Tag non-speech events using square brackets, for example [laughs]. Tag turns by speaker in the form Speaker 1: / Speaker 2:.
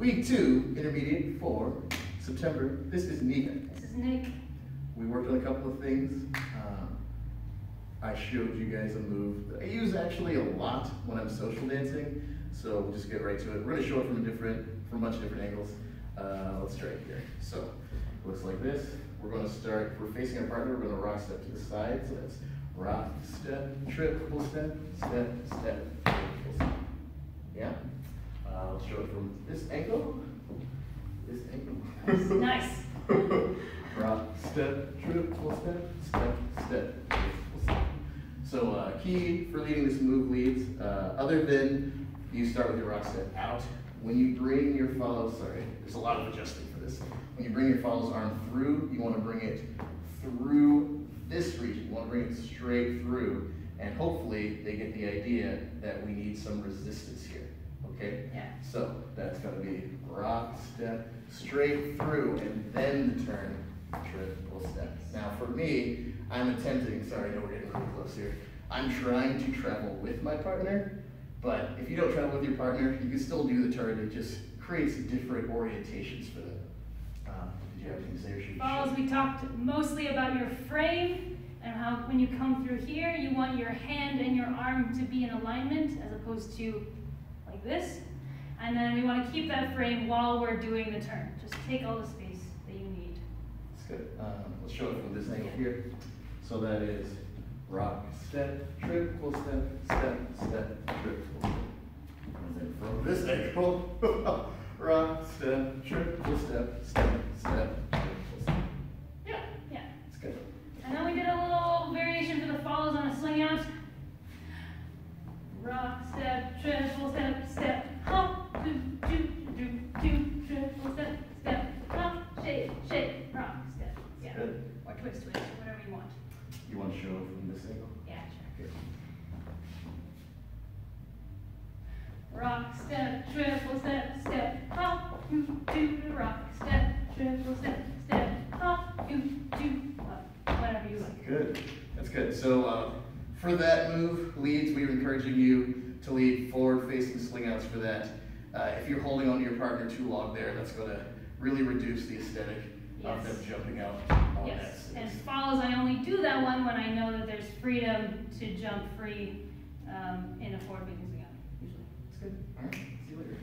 Speaker 1: Week two, intermediate for September. This is Nika.
Speaker 2: This is Nick.
Speaker 1: We worked on a couple of things. Um, I showed you guys a move that I use actually a lot when I'm social dancing. So we'll just get right to it. We're gonna show it from a different, from a bunch of different angles. Uh, let's try it here. So it looks like this. We're gonna start, we're facing our partner, we're gonna rock step to the side. So that's rock, step, triple step, step, step, triple step. Yeah? Let's show it from this angle. This angle.
Speaker 2: Nice. [laughs]
Speaker 1: Rock, step, triple step, step, step, triple step. So uh, key for leading this move leads, uh, other than you start with your rock step out, when you bring your follow, sorry, there's a lot of adjusting for this. When you bring your follows arm through, you want to bring it through this region. You want to bring it straight through. And hopefully they get the idea that we need some resistance here. Okay?
Speaker 2: Yeah.
Speaker 1: So that's going to be rock, step, straight through, and then the turn, triple step. Now for me, I'm attempting, sorry, I know we're getting really close here. I'm trying to travel with my partner, but if you don't travel with your partner, you can still do the turn. It just creates different orientations for them. Um, did you have anything to say or should
Speaker 2: follows, we talked mostly about your frame and how when you come through here, you want your hand and your arm to be in alignment as opposed to like this. And then we want to keep that frame while we're doing the turn. Just take all the space that you need.
Speaker 1: That's good. Um, let's show it from this angle here. So that is rock, step, triple step, step, step, triple step. And then from this angle, [laughs] rock, step, triple step, step, step, triple step.
Speaker 2: Yeah, yeah.
Speaker 1: It's good.
Speaker 2: And then we did a little variation for the follows on a swing out. Rock, step, triple step, step, hop, do, do, do, do, triple step, step, hop, shake, shake, rock, step. Yeah.
Speaker 1: Good.
Speaker 2: Or twist, twist, whatever you want.
Speaker 1: You want to show from this angle?
Speaker 2: Yeah, sure.
Speaker 1: Okay.
Speaker 2: Rock, step, triple step, step, hop, do, do, rock, step, triple step, step, hop, do, do, hop, whatever you like.
Speaker 1: Good. That's good. So uh, for that move, leads, we're encouraging you to lead forward-facing swing outs for that. Uh, if you're holding on to your partner too long there, that's going to really reduce the aesthetic
Speaker 2: Yes.
Speaker 1: them jumping out on
Speaker 2: Yes,
Speaker 1: that.
Speaker 2: and follows, I only do that one when I know that there's freedom to jump free um, in a forward facing swing out, usually.
Speaker 1: That's good. All right. See you later.